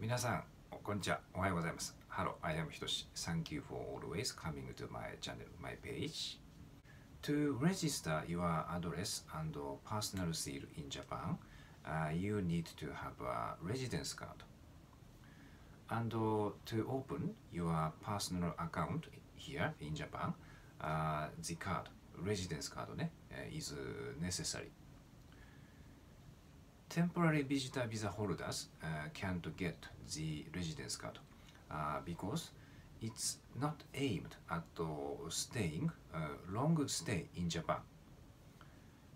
皆さん、こんにちは。おはようございます。Hello, I am Hitoshi. Thank you for always coming to my channel, my page. To register your address and personal seal in Japan, uh, you need to have a residence card. And uh, to open your personal account here in Japan, uh, the card, residence card ね、is necessary. Temporary visitor visa holders uh, can't get the residence card uh, because it's not aimed at staying uh, long stay in Japan.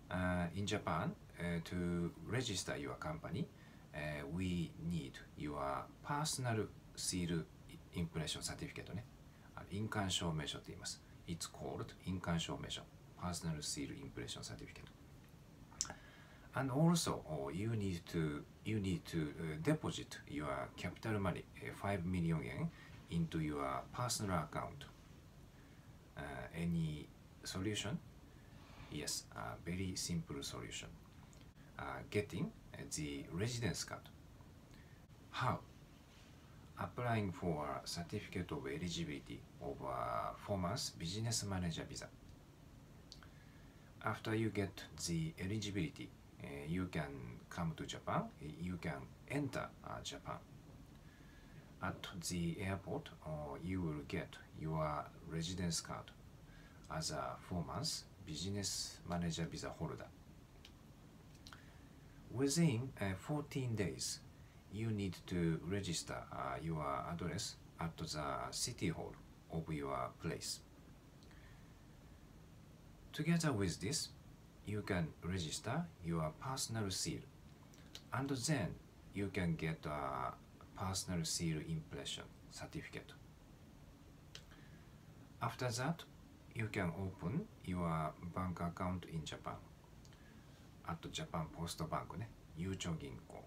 Uh, in Japan, uh, to register your company, uh, we need your personal seal impression certificate ね。あ印鑑証明書って言います。It's called 印鑑証明書。Personal seal impression certificate. And also, oh, you need to you need to uh, deposit your capital money, uh, 5 million yen, into your personal account. Uh, any solution? Yes, a very simple solution. Uh, getting the residence card. How? Applying for a certificate of eligibility of a four months business manager visa. After you get the eligibility, you can come to Japan, you can enter Japan. At the airport, you will get your residence card as a four months business manager visa holder. Within uh, 14 days, you need to register uh, your address at the city hall of your place. Together with this, you can register your personal seal and then you can get a personal seal impression certificate. After that, you can open your bank account in Japan at Japan Post Bank ね、ゆうちょ銀行。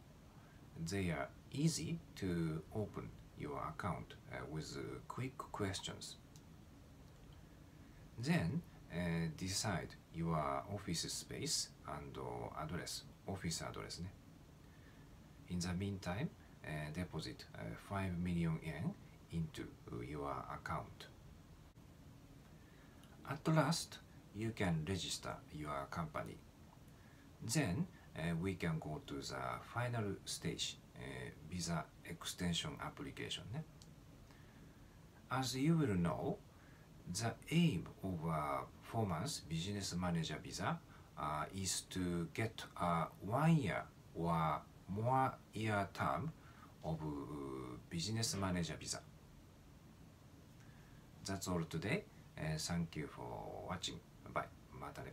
They are easy to open your account uh, with quick questions. Then decide your office space and uh, address, office address in the meantime, uh, deposit uh, 5 million yen into your account. At last, you can register your company. Then uh, we can go to the final stage, visa extension application as you will know, the aim of a four-month business manager visa uh, is to get a one year or more year term of uh, business manager visa. That's all today. Uh, thank you for watching. Bye. またね。